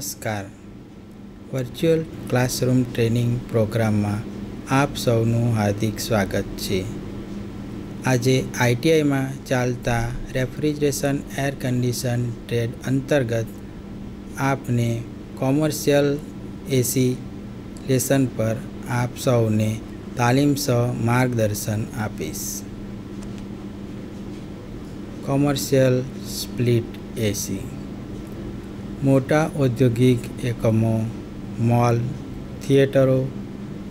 નમસ્કાર. Virtual classroom training પ્રોગ્રામમાં આપ સૌનું હાર્દિક સ્વાગત છે. આજે આઈટીઆઈમાં ચાલતા રેફ્રિજરેશન, એર કન્ડિશન ટ્રેડ અંતર્ગત આપને કોમર્શિયલ એસી લેસન પર આપ સૌને તાલીમ સહ માર્ગદર્શન આપીશ. કોમર્શિયલ સ્પ્લિટ એસી મોટા ઔદ્યોગિક એકમો, મોલ, થિયેટરો,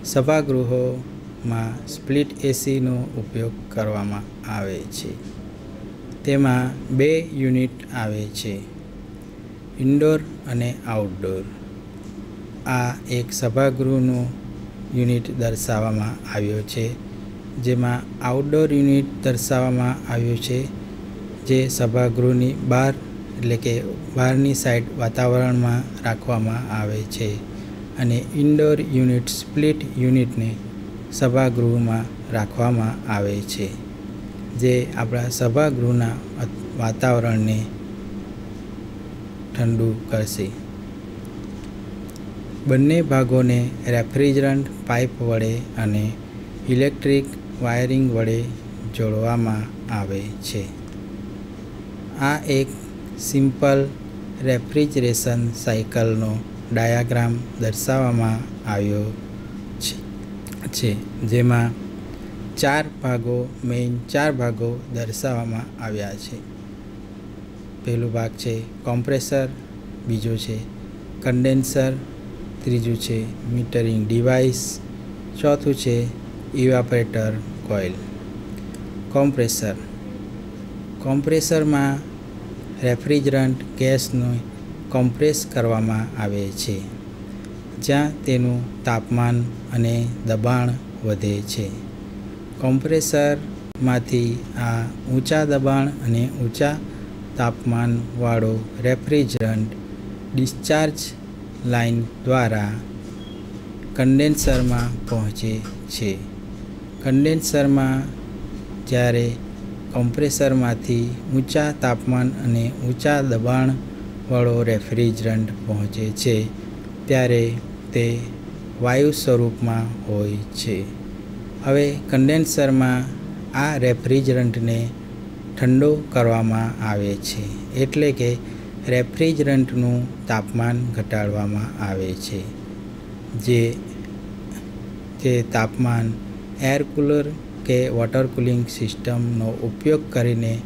સભાગૃહોમાં સ્પ્લિટ એસીનો ઉપયોગ કરવામાં આવે છે. તેમાં બે યુનિટ આવે છે, ઇન્ડોર અને આઉટડોર. આ એક સભાગૃહનો યુનિટ દર્શાવવામાં આવ્યો છે, જેમાં આઉટડોર યુનિટ દર્શાવવામાં આવ્યું છે, જે સભાગૃહની બહાર એટલે કે બહારની સાઈડ વાતાવરણમાં રાખવામાં આવે છે અને ઇન્ડોર યુનિટ સ્પ્લિટ યુનિટને સભાગૃહમાં રાખવામાં આવે છે, જે આપણા સભાગૃહના વાતાવરણને ઠંડુ કરશે. બંને ભાગોને રેફ્રિજરન્ટ પાઇપ વડે અને ઇલેક્ટ્રિક વાયરિંગ વડે જોડવામાં આવે છે. આ એક સિમ્પલ રેફ્રિજરેશન સાયકલનો ડાયાગ્રામ દર્શાવવામાં આવ્યો છે જેમાં ચાર ભાગો, મેઇન ચાર ભાગો દર્શાવવામાં આવ્યા છે. પહેલું ભાગ છે કોમ્પ્રેસર, બીજો છે કન્ડેન્સર, ત્રીજું છે મીટરિંગ ડિવાઇસ, ચોથું છે ઇવાપરેટર કોઇલ. કોમ્પ્રેસર. કોમ્પ્રેસરમાં રેફ્રિજરન્ટ ગેસને કોમ્પ્રેસ કરવામાં આવે છે, જ્યાં તેનું તાપમાન અને દબાણ વધે છે. કોમ્પ્રેસરમાંથી આ ઊંચા દબાણ અને ઊંચા તાપમાનવાળો રેફ્રિજરન્ટ ડિસ્ચાર્જ લાઇન દ્વારા કન્ડેન્સરમાં પહોંચે છે. કન્ડેન્સરમાં જ્યારે કોમ્પ્રેસરમાંથી ઊંચા તાપમાન અને ઊંચા દબાણવાળો રેફ્રિજરન્ટ પહોંચે છે, ત્યારે તે વાયુ સ્વરૂપમાં હોય છે. હવે કન્ડેન્સરમાં આ રેફ્રિજરન્ટને ઠંડો કરવામાં આવે છે, એટલે કે રેફ્રિજરન્ટનું તાપમાન ઘટાડવામાં આવે છે, જે જે તાપમાન એર કુલર કે વોટર કુલિંગ સિસ્ટમનો ઉપયોગ કરીને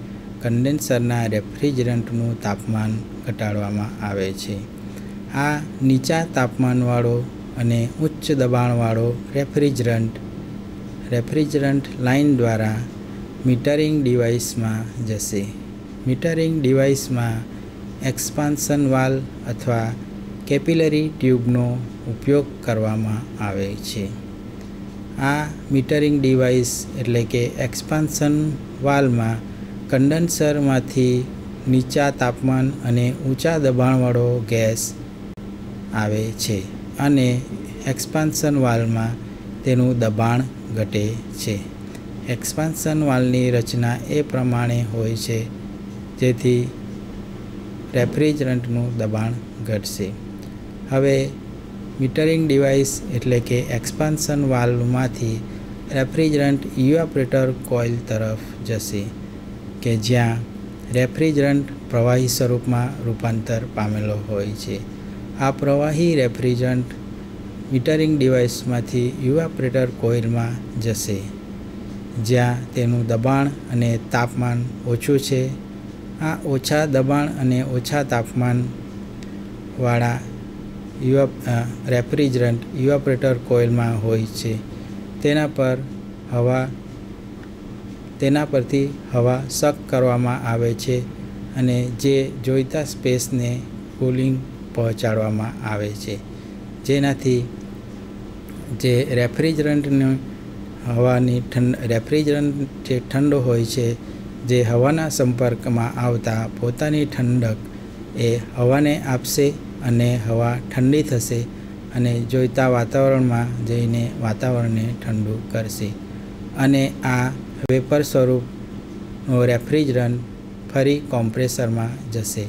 કન્ડેન્સરના રેફ્રિજરન્ટનું તાપમાન ઘટાડવામાં આવે છે. આ નીચા તાપમાનવાળો અને ઉચ્ચ દબાણવાળો રેફ્રિજરન્ટ રેફ્રિજરન્ટ લાઇન દ્વારા મીટરિંગ ડિવાઇસમાં જશે. મીટરિંગ ડિવાઇસમાં એક્સપાન્સન વાલ અથવા કેપિલરી ટ્યુબનો ઉપયોગ કરવામાં આવે છે. આ મીટરિંગ ડિવાઇસ એટલે કે એક્સપાન્શન વાલમાં કન્ડન્સરમાંથી નીચા તાપમાન અને ઊંચા દબાણવાળો ગેસ આવે છે અને એક્સપાન્શન વાલમાં તેનું દબાણ ઘટે છે. એક્સપાન્શન વાલની રચના એ પ્રમાણે હોય છે, જેથી રેફ્રિજરન્ટનું દબાણ ઘટશે. હવે મીટરિંગ ડિવાઇસ એટલે કે એક્સપાન્શન વાલ્વમાંથી રેફ્રિજરન્ટ ઇવાપરેટર કોઇલ તરફ જશે, કે જ્યાં રેફ્રિજરન્ટ પ્રવાહી સ્વરૂપમાં રૂપાંતર પામેલો હોય છે. આ પ્રવાહી રેફ્રિજરન્ટ મીટરિંગ ડિવાઇસમાંથી ઇવાપરેટર કોઇલમાં જશે, જ્યાં તેનું દબાણ અને તાપમાન ઓછું છે. આ ઓછા દબાણ અને ઓછા તાપમાનવાળા યુવા રેફ્રિજરન્ટ ઇવાપરેટર કોઇલમાં હોય છે. તેના પર હવા, તેના પરથી હવા સક કરવામાં આવે છે અને જે જોઈતા સ્પેસને કુલિંગ પહોંચાડવામાં આવે છે. જેનાથી જે રેફ્રિજરન્ટની હવાની ઠંડ, રેફ્રિજરન્ટ જે ઠંડો હોય છે, જે હવાના સંપર્કમાં આવતા પોતાની ઠંડક એ હવાને આપશે અને હવા ઠંડી થશે અને જોઈતા વાતાવરણમાં જઈને વાતાવરણને ઠંડુ કરશે. અને આ વેપર સ્વરૂપનો રેફ્રિજરન ફરી કોમ્પ્રેસરમાં જશે.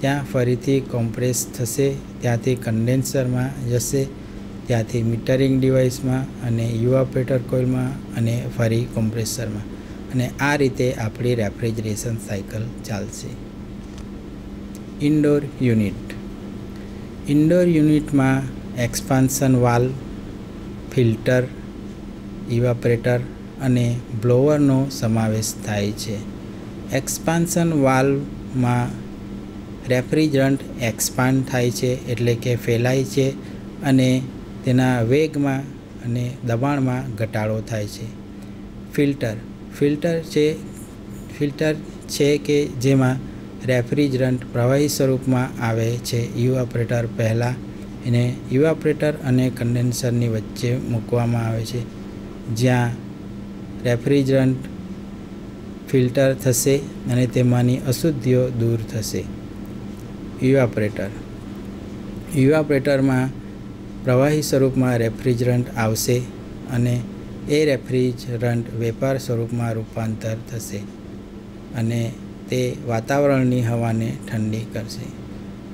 ત્યાં ફરીથી કોમ્પ્રેસ થશે, ત્યાંથી કન્ડેન્સરમાં જશે, ત્યાંથી મીટરિંગ ડિવાઇસમાં અને યુવાપરેટર કોઇલમાં અને ફરી કોમ્પ્રેસરમાં. અને આ રીતે આપણી રેફ્રિજરેશન સાયકલ ચાલશે. Indoor unit. ઇન્ડોર યુનિટમાં એક્સપાન્શન વાલ્વ, ફિલ્ટર, ઇવાપરેટર અને બ્લોવરનો સમાવેશ થાય છે. એક્સપાન્શન વાલ્વમાં રેફ્રિજરન્ટ એક્સપાન્ડ થાય છે એટલે કે ફેલાય છે અને તેના વેગમાં અને દબાણમાં ઘટાડો થાય છે. ફિલ્ટર. ફિલ્ટર છે ફિલ્ટર છે કે જેમાં રેફ્રિજરન્ટ પ્રવાહી સ્વરૂપમાં આવે છે. ઇવાપરેટર પહેલાં એને ઇવાપરેટર અને કન્ડેન્સરની વચ્ચે મૂકવામાં આવે છે. જ્યાં રેફ્રિજરન્ટ ફિલ્ટર થશે અને તેમાંની અશુદ્ધિઓ દૂર થશે. ઇવાપરેટર ઇવાપરેટરમાં પ્રવાહી સ્વરૂપમાં રેફ્રિજરન્ટ આવશે અને એ રેફ્રિજરન્ટ વેપાર સ્વરૂપમાં રૂપાંતર થશે. અને તે વાતાવરણની હવાને ઠંડી કરશે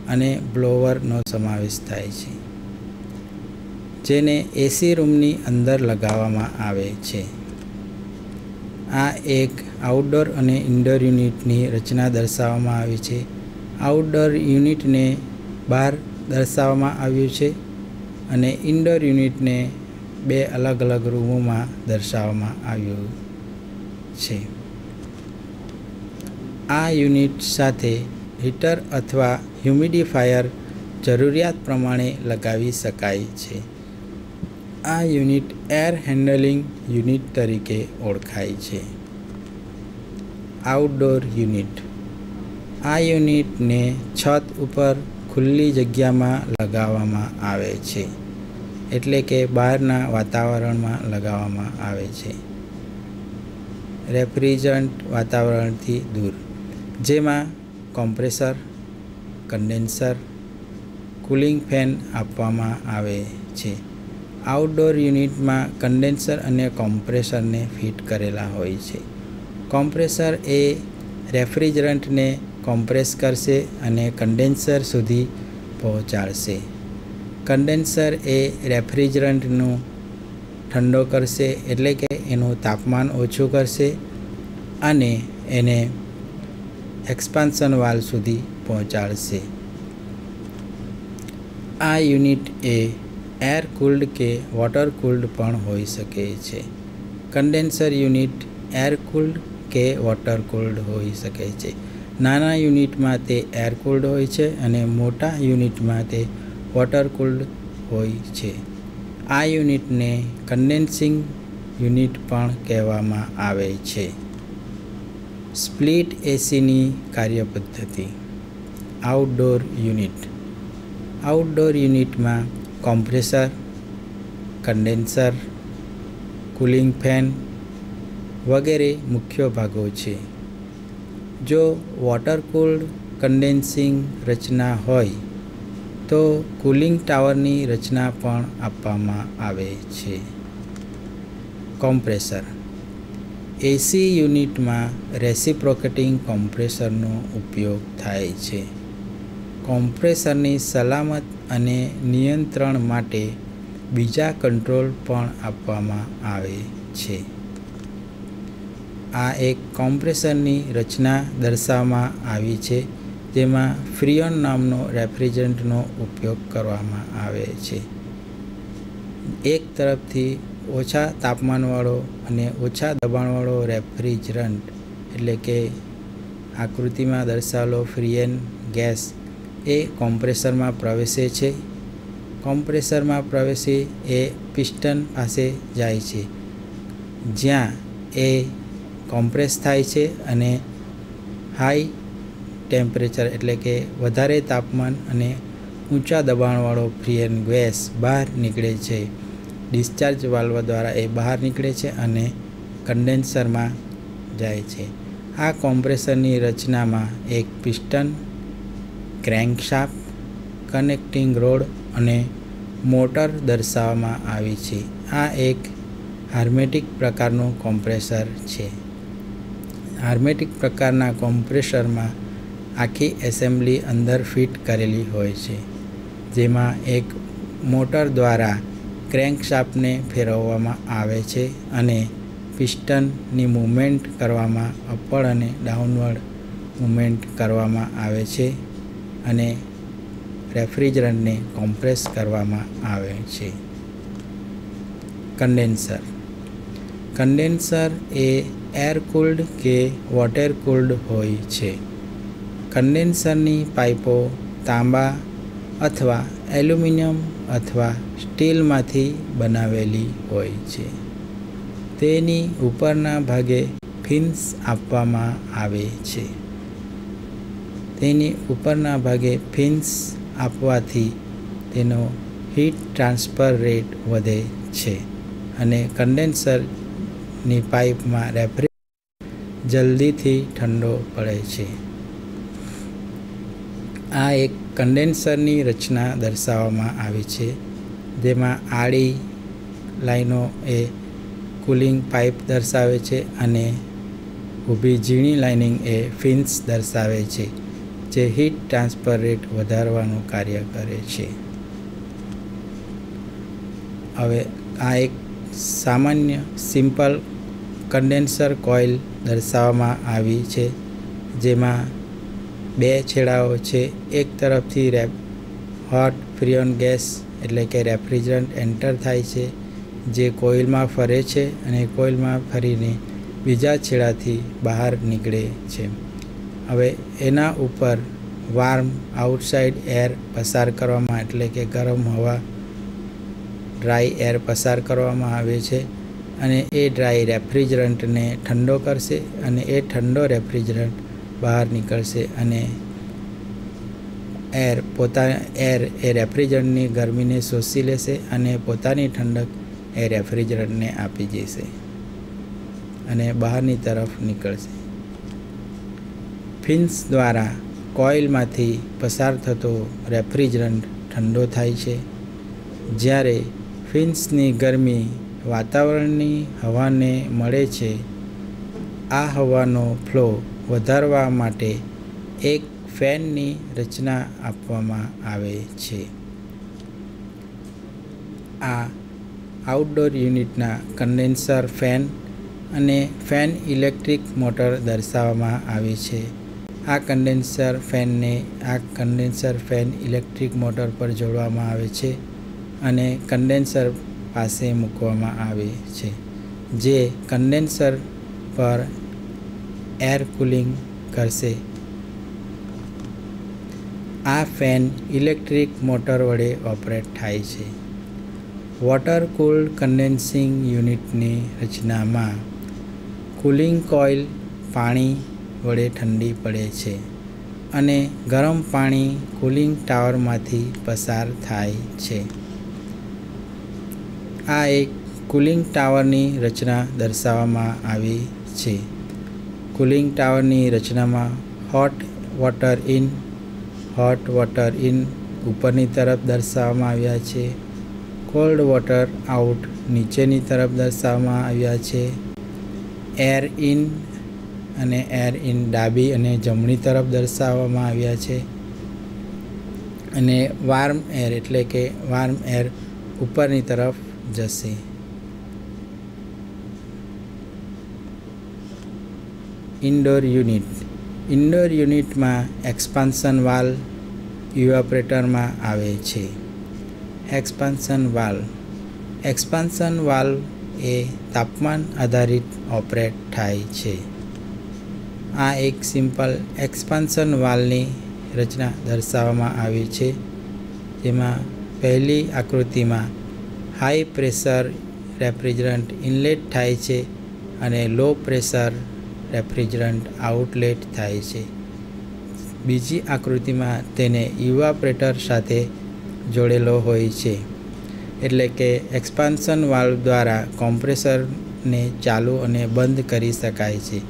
અને બ્લોવરનો સમાવેશ થાય છે, જેને એસી રૂમની અંદર લગાવવામાં આવે છે. આ એક આઉટડોર અને ઇન્ડોર યુનિટની રચના દર્શાવવામાં આવી છે. આઉટડોર યુનિટને બહાર દર્શાવવામાં આવ્યું છે અને ઇન્ડોર યુનિટને બે અલગ અલગ રૂમોમાં દર્શાવવામાં આવ્યું છે. આ યુનિટ સાથે હીટર અથવા હ્યુમિડિફાયર જરૂરિયાત પ્રમાણે લગાવી શકાય છે. આ યુનિટ એર હેન્ડલિંગ યુનિટ તરીકે ઓળખાય છે. Outdoor unit. આ યુનિટને છત ઉપર ખુલ્લી જગ્યામાં લગાવવામાં આવે છે, એટલે કે બહારના વાતાવરણમાં લગાવવામાં આવે છે. રેફ્રિજરન્ટ વાતાવરણથી દૂર. જેમાં કોમ્પ્રેસર, કન્ડેન્સર, કુલિંગ ફેન આપવામાં આવે છે. આઉટડોર યુનિટમાં કન્ડેન્સર અને કોમ્પ્રેસરને ફિટ કરેલા હોય છે. કોમ્પ્રેસર એ રેફ્રિજરન્ટને કોમ્પ્રેસ કરશે અને કન્ડેન્સર સુધી પહોંચાડશે. કન્ડેન્સર એ રેફ્રિજરન્ટનું ઠંડો કરશે એટલે કે એનું તાપમાન ઓછું કરશે અને એને એક્સપાન્શન વાલ સુધી પહોંચાડશે. આ યુનિટ એ એર કુલ્ડ કે વોટર કુલ્ડ પણ હોઈ શકે છે. કન્ડેન્સર યુનિટ એર કુલ્ડ કે વોટર કુલ્ડ હોઈ શકે છે. નાના યુનિટમાં તે એર કુલ્ડ હોય છે અને મોટા યુનિટમાં તે વોટર કુલ્ડ હોય છે. આ યુનિટને કન્ડેન્સિંગ યુનિટ પણ કહેવામાં આવે છે. સ્પ્લિટ એસીની કાર્યપદ્ધતિ. Outdoor unit. આઉટડોર યુનિટમાં કોમ્પ્રેસર, કન્ડેન્સર, કુલિંગ ફેન વગેરે મુખ્ય ભાગો છે. જો વોટર કુલ્ડ કન્ડેન્સિંગ રચના હોય, તો કુલિંગ ટાવરની રચના પણ આપવામાં આવે છે. કોમ્પ્રેસર. એસી યુનિટમાં રેસિપ્રોકેટિંગ કોમ્પ્રેસરનો ઉપયોગ થાય છે. કોમ્પ્રેસરની સલામત અને નિયંત્રણ માટે બીજા કંટ્રોલ પણ આપવામાં આવે છે. આ એક કોમ્પ્રેસરની રચના દર્શાવવામાં આવી છે, જેમાં ફ્રીઓન નામનો રેફ્રિજરન્ટનો ઉપયોગ કરવામાં આવે છે. એક તરફથી ઓછા તાપમાનવાળો અને ઓછા દબાણવાળો રેફ્રિજરન્ટ, એટલે કે આકૃતિમાં દર્શાવેલો ફ્રીએન ગેસ, એ કોમ્પ્રેસરમાં પ્રવેશે છે. કોમ્પ્રેસરમાં પ્રવેશે એ પિસ્ટન પાસે જાય છે, જ્યાં એ કોમ્પ્રેસ થાય છે અને હાઈ ટેમ્પરેચર, એટલે કે વધારે તાપમાન અને ઊંચા દબાણવાળો ફ્રીએન ગેસ બહાર નીકળે છે. ડિસ્ચાર્જ વાલ્વ દ્વારા એ બહાર નીકળે છે અને કન્ડેન્સરમાં જાય છે. આ કોમ્પ્રેસરની રચનામાં એક પિસ્ટન ક્રેન્કશાફ્ટ, કનેક્ટિંગ રોડ અને મોટર દર્શાવવામાં આવી છે. આ એક હાર્મેટિક પ્રકારનું કોમ્પ્રેસર છે. હાર્મેટિક પ્રકારના કોમ્પ્રેસરમાં આખી એસેમ્બલી અંદર ફિટ કરેલી હોય છે, જેમાં એક મોટર દ્વારા ક્રેન્કશાફ્ટને ફેરવવામાં આવે છે અને પિસ્ટનની મૂવમેન્ટ કરવામાં અપવર્ડ અને ડાઉનવર્ડ મૂવમેન્ટ કરવામાં આવે છે અને રેફ્રિજરન્ટને કોમ્પ્રેસ કરવામાં આવે છે. કન્ડેન્સર. કન્ડેન્સર એ એર કુલ્ડ કે વોટર કુલ્ડ હોય છે. કન્ડેન્સરની પાઇપો તાંબા અથવા એલ્યુમિનિયમ અથવા સ્ટીલમાંથી બનાવેલી હોય છે. તેની ઉપરના ભાગે ફિન્સ આપવામાં આવે છે. તેની ઉપરના ભાગે ફિન્સ આપવાથી તેનો હીટ ટ્રાન્સફર રેટ વધે છે અને કન્ડેન્સરની પાઇપમાં રેફ્રિ જલ્દીથી ઠંડો પડે છે. આ એક કન્ડેન્સરની રચના દર્શાવવામાં આવી છે, જેમાં આડી લાઈનો એ કુલિંગ પાઇપ દર્શાવે છે અને ઊભી ઝીણી લાઇનિંગ એ ફિન્સ દર્શાવે છે, જે હીટ ટ્રાન્સફર રેટ વધારવાનું કાર્ય કરે છે. હવે આ એક સામાન્ય, સિમ્પલ કન્ડેન્સર કોઇલ દર્શાવવામાં આવી છે, જેમાં બે છેડાઓ છે. એક તરફથી રેપ, હોટ ફ્રીઓન ગેસ એટલે કે રેફ્રિજરન્ટ એન્ટર થાય છે, જે કોઇલમાં ફરે છે અને કોઇલમાં ફરીને બીજા છેડાથી બહાર નીકળે છે. હવે એના ઉપર વાર્મ આઉટસાઇડ એર પસાર કરવામાં એટલે કે ગરમ હવા ડ્રાય એર પસાર કરવામાં આવે છે અને એ ડ્રાય રેફ્રિજરન્ટને ઠંડો કરશે અને એ ઠંડો રેફ્રિજરન્ટ બહાર નીકળશે અને એર પોતા એર એ રેફ્રિજરન્ટની ગરમીને શોષી લેશે અને પોતાની ઠંડક એ રેફ્રિજરન્ટને આપી જશે અને બહારની તરફ નીકળશે. ફિન્સ દ્વારા કોઇલમાંથી પસાર થતો રેફ્રિજરન્ટ ઠંડો થાય છે. જ્યારે ફિન્સની ગરમી વાતાવરણની હવાને મળે છે, આ હવાનો ફ્લો વધારવા માટે એક ફેનની રચના આપવામાં આવે છે. આ આઉટડોર યુનિટના કન્ડેન્સર ફેન અને ફેન ઇલેક્ટ્રિક મોટર દર્શાવવામાં આવે છે. આ કન્ડેન્સર ફેનને આ કન્ડેન્સર ફેન ઇલેક્ટ્રિક મોટર પર જોડવામાં આવે છે અને કન્ડેન્સર પાસે મૂકવામાં આવે છે. જે કન્ડેન્સર પર એર કુલિંગ કરશે. આ ફેન ઇલેક્ટ્રિક મોટર વડે ઓપરેટ થાય છે. વોટર કુલ્ડ કન્ડેન્સિંગ યુનિટની રચનામાં કુલિંગ કોઇલ પાણી વડે ઠંડી પડે છે અને ગરમ પાણી કુલિંગ ટાવરમાંથી પસાર થાય છે. આ એક કુલિંગ ટાવરની રચના દર્શાવવામાં આવી છે. કુલિંગ ટાવરની રચનામાં hot water in hot water in ઉપરની તરફ દર્શાવવામાં આવ્યા છે. કોલ્ડ વોટર આઉટ નીચેની તરફ દર્શાવવામાં આવ્યા છે. એર ઇન અને એર ઇન ડાબી અને જમણી તરફ દર્શાવવામાં આવ્યા છે. અને વાર્મ એર એટલે કે વાર્મ એર ઉપરની તરફ જશે. Indoor unit. ઇન્ડોર યુનિટમાં એક્સપાન્શન વાલ ઇવાપરેટરમાં આવે છે. એક્સપાન્શન વાલ એક્સપાન્શન વાલ એ તાપમાન આધારિત ઓપરેટ થાય છે. આ એક સિમ્પલ એક્સપાન્શન વાલની રચના દર્શાવવામાં આવી છે, જેમાં પહેલી આકૃતિમાં હાઈ પ્રેશર રેફ્રિજરન્ટ ઇનલેટ થાય છે અને લો પ્રેશર રેફ્રિજરન્ટ આઉટલેટ થાય છે. બીજી આકૃતિમાં તેને ઇવાપરેટર સાથે જોડેલો હોય છે. એટલે કે એક્સપાન્શન વાલ્વ દ્વારા કોમ્પ્રેસરને ચાલુ અને બંધ કરી શકાય છે.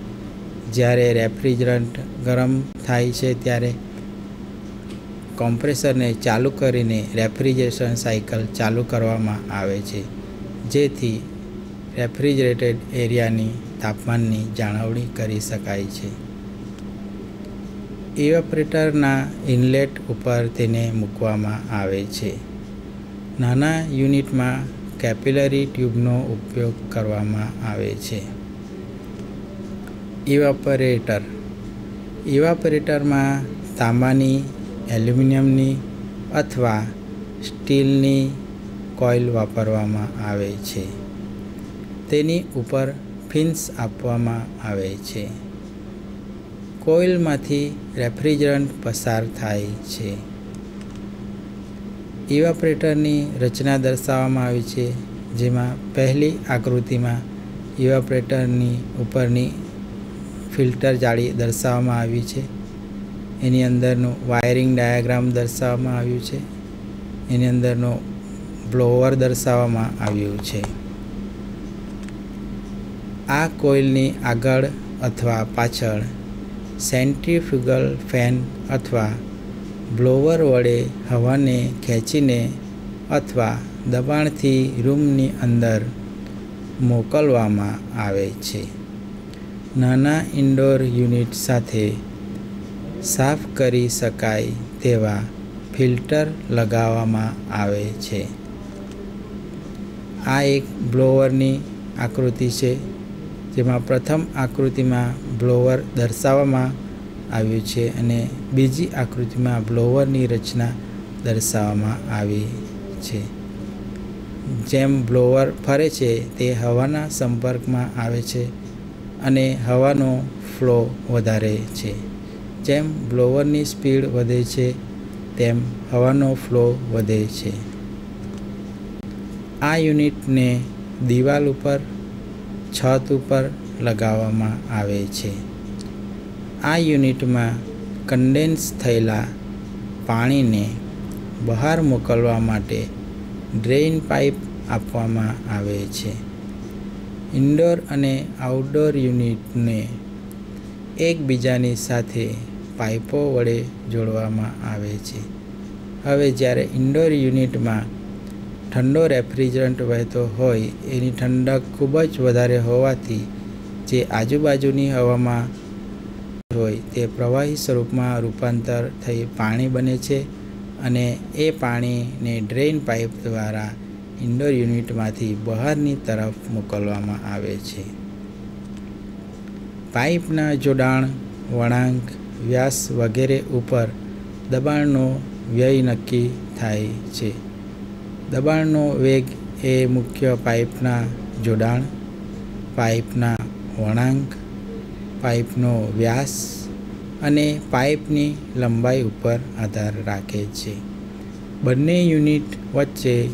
જ્યારે રેફ્રિજરન્ટ ગરમ થાય છે ત્યારે કોમ્પ્રેસરને ચાલુ કરીને રેફ્રિજરેશન સાયકલ ચાલુ કરવામાં આવે છે. જેથી રેફ્રિજરેટેડ એરિયાની તાપમાનની જાળવણી કરી શકાય છે. ઇવેપરેટરના ઇનલેટ ઉપર તેને મૂકવામાં આવે છે. નાના યુનિટમાં કેપિલરી ટ્યુબનો ઉપયોગ કરવામાં આવે છે. ઇવાપરેટર. ઇવાપરેટરમાં તાંબાની એલ્યુમિનિયમની અથવા સ્ટીલની કોઇલ વાપરવામાં આવે છે. તેની ઉપર ફિન્સ આપવામાં આવે છે. કોઇલમાંથી રેફ્રિજરન્ટ પસાર થાય છે. ઇવાપરેટરની રચના દર્શાવવામાં આવી છે, જેમાં પહેલી આકૃતિમાં ઇવાપરેટરની ઉપરની ફિલ્ટર જાળી દર્શાવવામાં આવી છે. એની અંદરનું વાયરિંગ ડાયાગ્રામ દર્શાવવામાં આવ્યું છે. એની અંદરનો બ્લોવર દર્શાવવામાં આવ્યું છે. આ કોઇલની આગળ અથવા પાછળ સેન્ટ્રીફ્યુગલ ફેન અથવા બ્લોવર વડે હવાને ખેંચીને અથવા દબાણથી રૂમની અંદર મોકલવામાં આવે છે. નાના ઇન્ડોર યુનિટ સાથે સાફ કરી શકાય તેવા ફિલ્ટર લગાવવામાં આવે છે. આ એક બ્લોવરની આકૃતિ છે. જેમાં પ્રથમ આકૃતિમાં બ્લોવર દર્શાવવામાં આવ્યું છે અને બીજી આકૃતિમાં બ્લોવરની રચના દર્શાવવામાં આવી છે. જેમ બ્લોવર ફરે છે, તે હવાના સંપર્કમાં આવે છે અને હવાનો ફ્લો વધારે છે. જેમ બ્લોવરની સ્પીડ વધે છે, તેમ હવાનો ફ્લો વધે છે. આ યુનિટને દિવાલ ઉપર છત ઉપર લગાવવામાં આવે છે. આ યુનિટમાં કન્ડેન્સ થયેલા પાણીને બહાર મોકલવા માટે ડ્રેઇન પાઇપ આપવામાં આવે છે. ઇન્ડોર અને આઉટડોર યુનિટને એકબીજાની સાથે પાઇપો વડે જોડવામાં આવે છે. હવે જ્યારે ઇન્ડોર યુનિટમાં ઠંડો રેફ્રિજરન્ટ વહેતો હોય એની ઠંડક ખૂબ જ વધારે હોવાથી જે આજુબાજુની હવામાં હોય તે પ્રવાહી સ્વરૂપમાં રૂપાંતર થઈ પાણી બને છે અને એ પાણીને ડ્રેઇન પાઇપ દ્વારા ઇન્ડોર યુનિટમાંથી બહારની તરફ મોકલવામાં આવે છે. પાઇપના જોડાણ, વળાંક, વ્યાસ વગેરે ઉપર દબાણનો વ્યય નક્કી થાય છે. દબાણનો વેગ એ મુખ્ય પાઇપના જોડાણ, પાઇપના વળાંક, પાઇપનો વ્યાસ અને પાઇપની લંબાઈ ઉપર આધાર રાખે છે. બંને યુનિટ વચ્ચે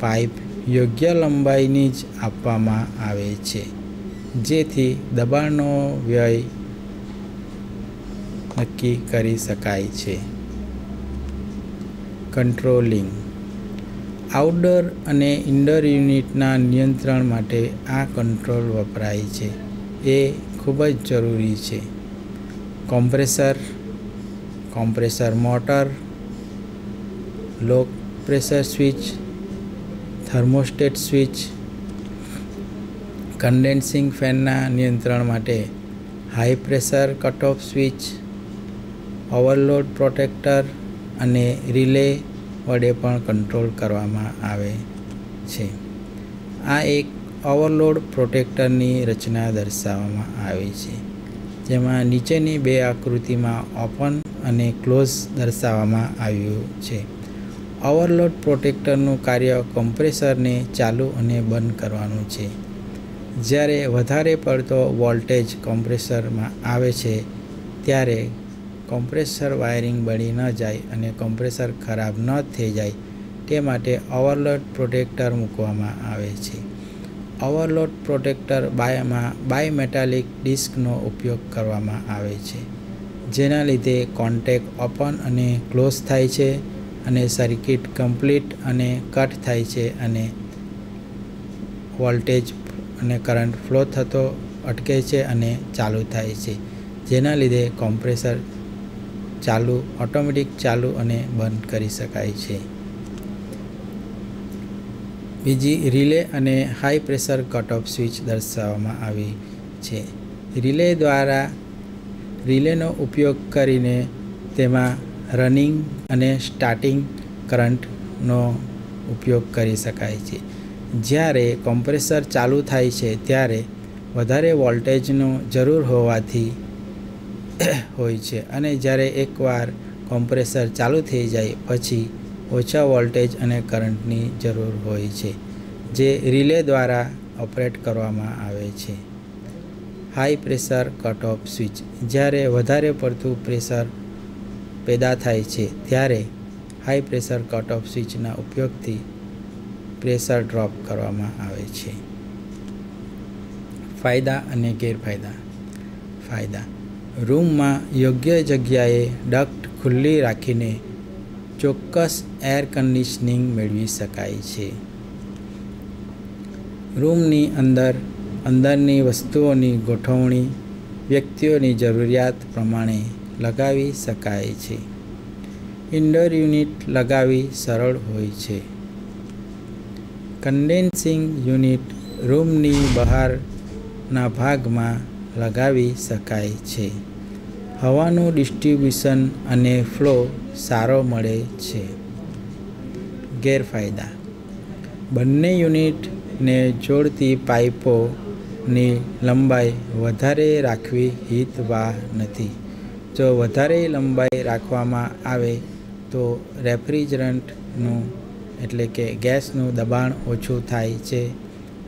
પાઇપ યોગ્ય લંબાઈની જ આપવામાં આવે છે, જેથી દબાણનો વ્યય નક્કી કરી શકાય છે. કંટ્રોલિંગ આઉટડોર અને ઇન્ડોર યુનિટના નિયંત્રણ માટે આ કંટ્રોલ વપરાય છે. એ ખૂબ જ જરૂરી છે. Compressor compressor motor low pressure switch, thermostat switch, condensing ફેનના નિયંત્રણ માટે high pressure cutoff switch, overload protector અને રિલે વડે પણ કંટ્રોલ કરવામાં આવે છે. આ એક ઓવરલોડ પ્રોટેક્ટરની રચના દર્શાવવામાં આવી છે, જેમાં નીચેની બે આકૃતિમાં ઓપન અને ક્લોઝ દર્શાવવામાં આવ્યું છે. ઓવરલોડ પ્રોટેક્ટરનું કાર્ય કમ્પ્રેસરને ચાલુ અને બંધ કરવાનું છે. જ્યારે વધારે પડતો વોલ્ટેજ કોમ્પ્રેસરમાં આવે છે, ત્યારે કોમ્પ્રેસર વાયરિંગ બળી ન જાય અને કોમ્પ્રેસર ખરાબ ન થઈ જાય, તે માટે ઓવરલોડ પ્રોટેક્ટર મૂકવામાં આવે છે. ઓવરલોડ પ્રોટેક્ટર બાયમાં બાયમેટાલિક ડિસ્કનો ઉપયોગ કરવામાં આવે છે, જેના લીધે કોન્ટેક ઓપન અને ક્લોઝ થાય છે અને સર્કિટ કમ્પ્લીટ અને કટ થાય છે અને વોલ્ટેજ અને કરંટ ફ્લો થતો અટકે છે અને ચાલુ થાય છે, જેના લીધે કોમ્પ્રેસર ચાલુ, ઓટોમેટિક ચાલુ અને બંધ કરી શકાય છે. બીજી રિલે અને high pressure cut off switch દર્શાવવામાં આવી છે. રિલે દ્વારા રિલેનો ઉપયોગ કરીને તેમાં રનિંગ અને સ્ટાર્ટિંગ કરંટનો ઉપયોગ કરી શકાય છે. જ્યારે કોમ્પ્રેસર ચાલુ થાય છે, ત્યારે વધારે વોલ્ટેજનો જરૂર હોવાથી હોય છે. અને જ્યારે એકવાર કોમ્પ્રેસર ચાલુ થઈ જાય, પછી ઓછા વોલ્ટેજ અને કરંટની જરૂર હોય છે, જે રિલે દ્વારા ઓપરેટ કરવામાં આવે છે. High pressure cut off switch. જ્યારે વધારે પડતું પ્રેશર પેદા થાય છે, ત્યારે હાઈ પ્રેશર કટ ઓફ સ્વિચના ઉપયોગથી પ્રેશર ડ્રોપ કરવામાં આવે છે. ફાયદા અને ગેરફાયદા. ફાયદા. રૂમમાં યોગ્ય જગ્યાએ ડક્ટ ખુલ્લી રાખીને ચોક્કસ એર કન્ડિશનિંગ મેળવી શકાય છે. રૂમની અંદર અંદરની વસ્તુઓની ગોઠવણી વ્યક્તિઓની જરૂરિયાત પ્રમાણે લગાવી શકાય છે. ઇન્ડોર યુનિટ લગાવી સરળ હોય છે. કન્ડેન્સિંગ યુનિટ રૂમની બહારના ભાગમાં લગાવી શકાય છે. હવાનું ડિસ્ટ્રીબ્યુશન અને ફ્લો સારો મળે છે. ગેરફાયદા. બંને યુનિટને જોડતી પાઇપોની લંબાઈ વધારે રાખવી હિતવા નથી. જો વધારે લંબાઈ રાખવામાં આવે તો રેફ્રિજરન્ટનું, એટલે કે ગેસનું દબાણ ઓછું થાય છે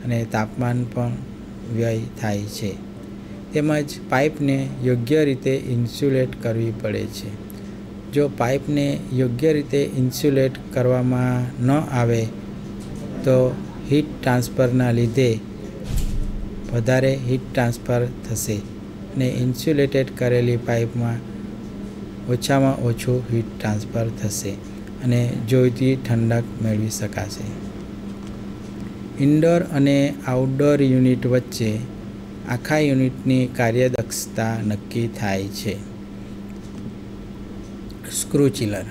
અને તાપમાન પણ વ્યય થાય છે. તેમજ પાઇપને યોગ્ય રીતે ઇન્સ્યુલેટ કરવી પડે છે. જો પાઇપને યોગ્ય રીતે ઇન્સ્યુલેટ કરવામાં ન આવે, તો હીટ ટ્રાન્સફરના લીધે વધારે હીટ ટ્રાન્સફર થશે ને ઇન્સ્યુલેટેડ કરેલી પાઇપમાં ઓછામાં ઓછું હીટ ટ્રાન્સફર થશે અને જોઈતી ઠંડક મેળવી શકાશે. ઇન્ડોર અને આઉટડોર યુનિટ વચ્ચે આખા યુનિટની કાર્યદક્ષતા નક્કી થાય છે. Screw chiller.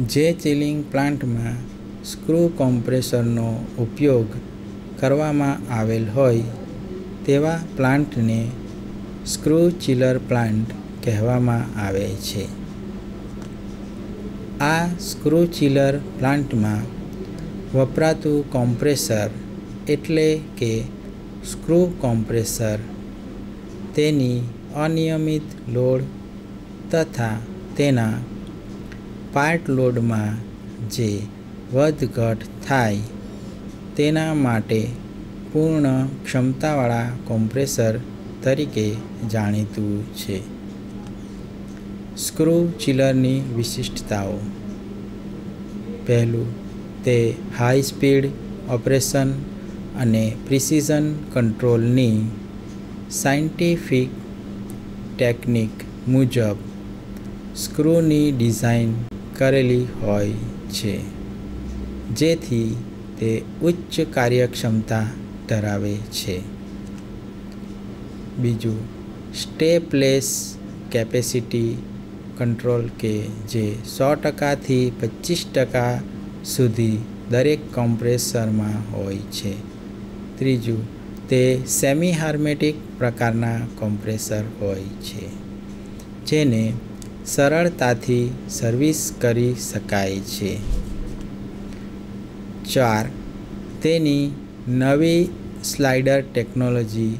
જે ચિલિંગ પ્લાન્ટમાં સ્ક્રૂ કોમ્પ્રેસરનો ઉપયોગ કરવામાં આવેલ હોય તેવા પ્લાન્ટને સ્ક્રૂ ચિલર પ્લાન્ટ કહેવામાં આવે છે. આ સ્ક્રૂ ચિલર પ્લાન્ટમાં વપરાતું કોમ્પ્રેસર એટલે કે સ્ક્રૂ કોમ્પ્રેસર, તેની અનિયમિત લોડ તથા તેના પાર્ટ લોડમાં જે વધઘટ થાય તેના માટે પૂર્ણ ક્ષમતાવાળા કોમ્પ્રેસર તરીકે જાણીતું છે. સ્ક્રૂ ચિલરની વિશિષ્ટતાઓ. પહેલું, તે હાઈ સ્પીડ ઓપરેશન અને પ્રિસિઝન કંટ્રોલની સાયન્ટિફિક ટેકનિક મુજબ સ્ક્રૂની ડિઝાઇન કરેલી હોય છે, જેથી તે ઉચ્ચ કાર્યક્ષમતા ધરાવે છે. બીજું, સ્ટેપલેસ કેપેસિટી કંટ્રોલ કે જે સો ટકાથી પચીસ ટકા સુધી દરેક કોમ્પ્રેસરમાં હોય છે. ત્રીજું, તે સેમી હાર્મેટિક પ્રકારના કોમ્પ્રેસર હોય છે, જેને સરળતાથી સર્વિસ કરી શકાય છે. ચાર, તેની નવી સ્લાઇડર ટેકનોલોજી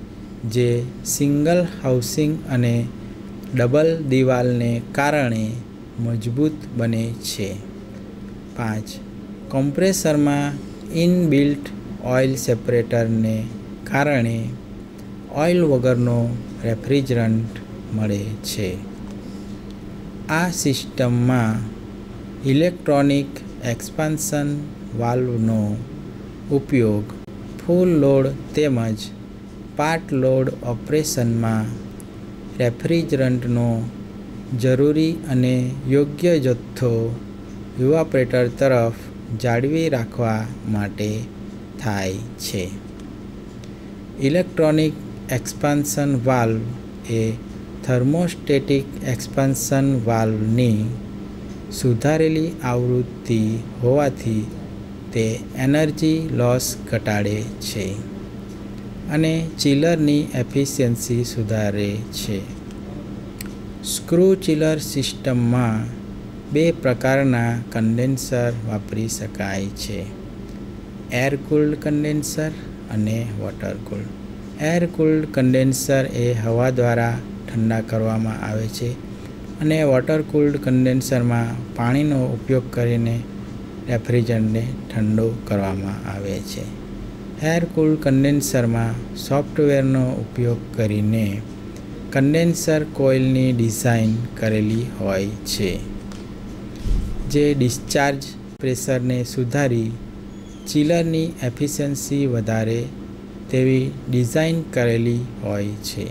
જે સિંગલ હાઉસિંગ અને ડબલ દિવાલને કારણે મજબૂત બને છે. પાંચ કોમ્પ્રેસરમાં ઇનબિલ્ટ ઓઇલ સેપરેટરને કારણે ઓઇલ વગરનો રેફ્રિજરન્ટ મળે છે. આ સિસ્ટમમાં ઇલેક્ટ્રોનિક એક્સપાન્શન વાલ્વનો ઉપયોગ ફૂલ લોડ તેમજ પાર્ટ લોડ ઓપરેશનમાં રેફ્રિજરન્ટનો જરૂરી અને યોગ્ય જથ્થો ઇવાપરેટર તરફ જાળવી રાખવા માટે થાય છે. ઇલેક્ટ્રોનિક એક્સપાન્શન વાલ્વ એ થર્મોસ્ટેટિક એક્સપાન્શન વાલ્વની સુધારેલી આવૃત્તિ હોવાથી તે એનર્જી લોસ ઘટાડે છે અને ચિલરની એફિશિયન્સી સુધારે છે. સ્ક્રૂ ચિલર સિસ્ટમમાં બે પ્રકારના કન્ડેન્સર વાપરી શકાય છે. એર કુલ્ડ કન્ડેન્સર અને water cooled air cooled condenser એ હવા દ્વારા ઠંડા કરવામાં આવે છે અને વોટર કુલ્ડ કન્ડેન્સરમાં પાણીનો ઉપયોગ કરીને રેફ્રિજરન્ટને ઠંડુ કરવામાં આવે છે. એર કુલ્ડ કન્ડેન્સરમાં સોફ્ટવેરનો ઉપયોગ કરીને કન્ડેન્સર કોઇલની ડિઝાઇન કરેલી હોય છે. જે ડિસ્ચાર્જ પ્રેશરને સુધારી ચિલરની એફિશિયન્સી વધારે તેવી ડિઝાઇન કરેલી હોય છે.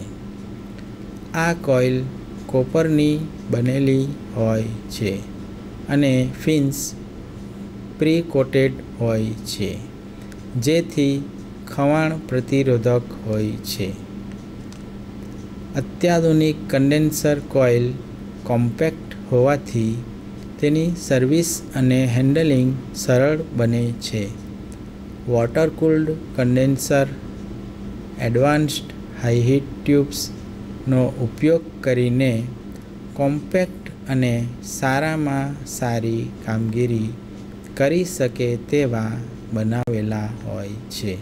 આ કોઇલ કોપરની બનેલી હોય છે અને ફિન્સ પ્રી કોટેડ હોય છે, જેથી ખવાણ પ્રતિરોધક હોય છે. અત્યાધુનિક કન્ડેન્સર કોઇલ કોમ્પેક્ટ હોવાથી તેની સર્વિસ અને હેન્ડલિંગ સરળ બને છે. Water cooled condenser advanced high heat ટ્યુબ્સનો ઉપયોગ કરીને કોમ્પેક્ટ અને સારામાં સારી કામગીરી કરી શકે તેવા બનાવેલા હોય છે.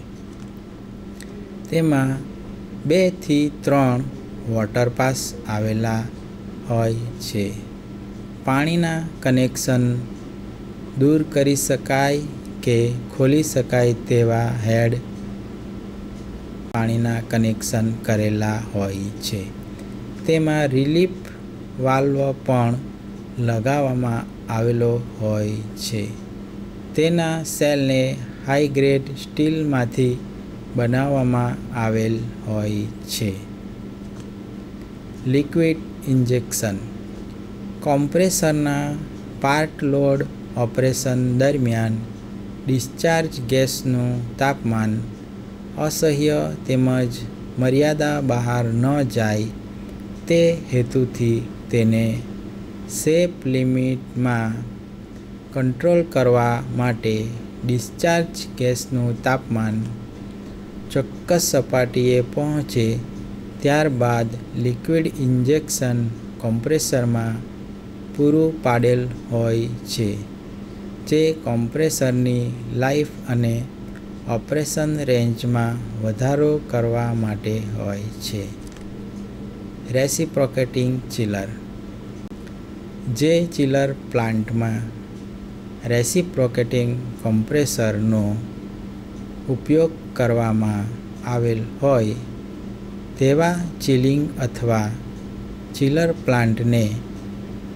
તેમાં બેથી ત્રણ વોટર પાસ આવેલા હોય છે. પાણીના કનેક્શન દૂર કરી શકાય કે ખોલી શકાય તેવા હેડ પાણીના કનેક્શન કરેલા હોય છે. તેમાં રિલીફ વાલ્વ પણ લગાવવામાં આવેલો હોય છે. તેના સેલને હાઈ ગ્રેડ સ્ટીલમાંથી બનાવવામાં આવેલ હોય છે. Liquid injection. કોમ્પ્રેસરના part load operation દરમિયાન ડિસ્ચાર્જ ગેસનું તાપમાન અસહ્ય તેમજ મર્યાદા બહાર ન જાય તે હેતુથી તેને સેફ લિમિટમાં કંટ્રોલ કરવા માટે ડિસ્ચાર્જ ગેસનું તાપમાન ચોક્કસ સપાટીએ પહોંચે ત્યારબાદ લિક્વિડ ઇન્જેક્શન કોમ્પ્રેસરમાં પૂરું પાડેલ હોય છે. જે કોમ્પ્રેસરની લાઈફ અને ઓપરેશન રેન્જમાં વધારો કરવા માટે હોય છે. Reciprocating chiller. જે ચિલર પ્લાન્ટમાં રેસિપ્રોકેટિંગ કોમ્પ્રેસરનો ઉપયોગ કરવામાં આવેલ હોય તેવા ચિલિંગ અથવા ચિલર પ્લાન્ટને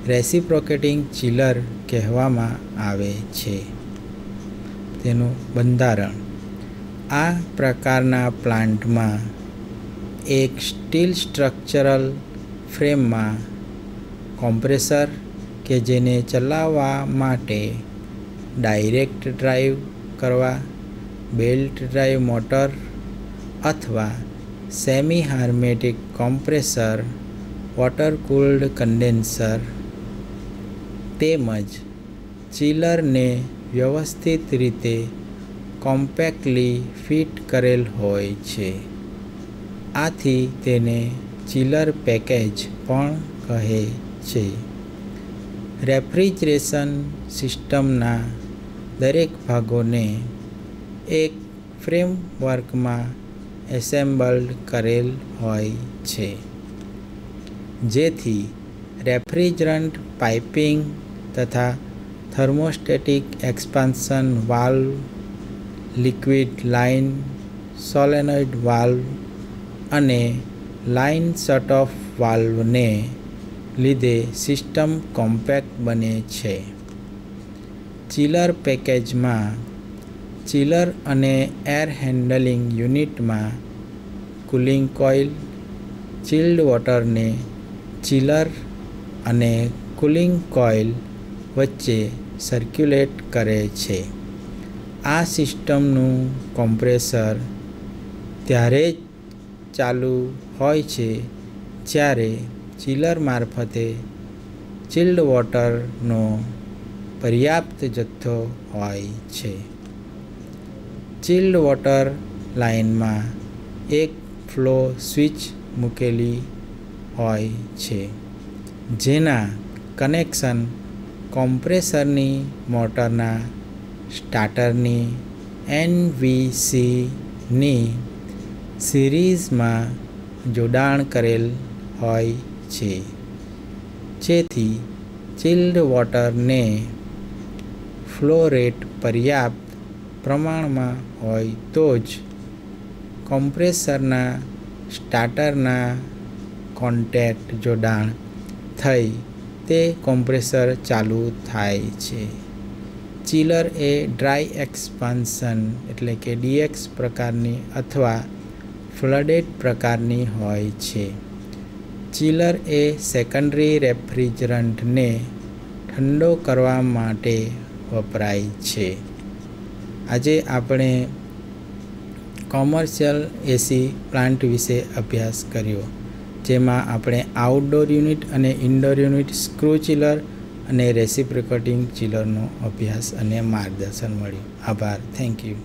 રેસિપ્રોકેટિંગ ચિલર કહેવામાં આવે છે. તેનું બંધારણ. આ પ્રકારના પ્લાન્ટમાં એક સ્ટીલ સ્ટ્રક્ચરલ ફ્રેમમાં કોમ્પ્રેસર કે જેને ચલાવવા માટે ડાયરેક્ટ ડ્રાઈવ કરવા, બેલ્ટ ડ્રાઈવ મોટર અથવા semi hermetic compressor, water cooled condenser તેમજ ચિલરને વ્યવસ્થિત રીતે કોમ્પેક્ટલી ફિટ કરેલ હોય છે. આથી તેને ચિલર પેકેજ પણ કહે છે. રેફ્રિજરેશન સિસ્ટમના દરેક ભાગોને એક ફ્રેમવર્કમાં એસેમ્બલ્ડ કરેલ હોય છે. જેથી રેફ્રિજરન્ટ પાઇપિંગ તથા thermostatic expansion valve, liquid line, solenoid valve અને લાઇન શટ ઓફ વાલ્વને લીધે સિસ્ટમ કોમ્પેક્ટ બને છે. ચિલર પેકેજમાં ચિલર અને એર હેન્ડલિંગ યુનિટમાં કુલિંગ કોઇલ, ચિલ્ડ વોટરને ચિલર અને કુલિંગ કોઇલ વચ્ચે સર્ક્યુલેટ કરે છે. આ સિસ્ટમનું કોમ્પ્રેસર ત્યારે જ ચાલુ હોય છે જ્યારે ચિલર મારફતે ચિલ્ડ વોટરનો પર્યાપ્ત જથ્થો હોય છે. ચિલ્ડ વોટર લાઇનમાં એક ફ્લો સ્વિચ મૂકેલી હોય છે, જેના કનેક્શન કોમ્પ્રેસરની, મોટરના, સ્ટાર્ટરની, એનવીસીની સિરીઝમાં જોડાણ કરેલ હોય છે. જેથી ચિલ્ડ વોટરને ફ્લો રેટ પર્યાપ્ત પ્રમાણમાં હોય તો જ કોમ્પ્રેસરના, સ્ટાર્ટરના કોન્ટેક્ટ જોડાણ થઈ તે કોમ્પ્રેસર ચાલુ થાય છે. ચિલર એ ડ્રાય એક્સપાન્સન એટલે કે ડીએક્સ પ્રકારની અથવા ફ્લડેડ પ્રકારની હોય છે. ચિલર એ સેકન્ડરી રેફ્રિજરન્ટને ઠંડો કરવા માટે વપરાય છે. આજે આપણે કોમર્શિયલ એસી પ્લાન્ટ વિશે અભ્યાસ કર્યો. જેમાં આપણે આઉટડોર યુનિટ અને ઇન્ડોર યુનિટ સ્ક્રૂ ચિલર અને રેસિપ્રિકેટિંગ ચિલરનો અભ્યાસ અને માર્ગદર્શન મળ્યું. આભાર. Thank you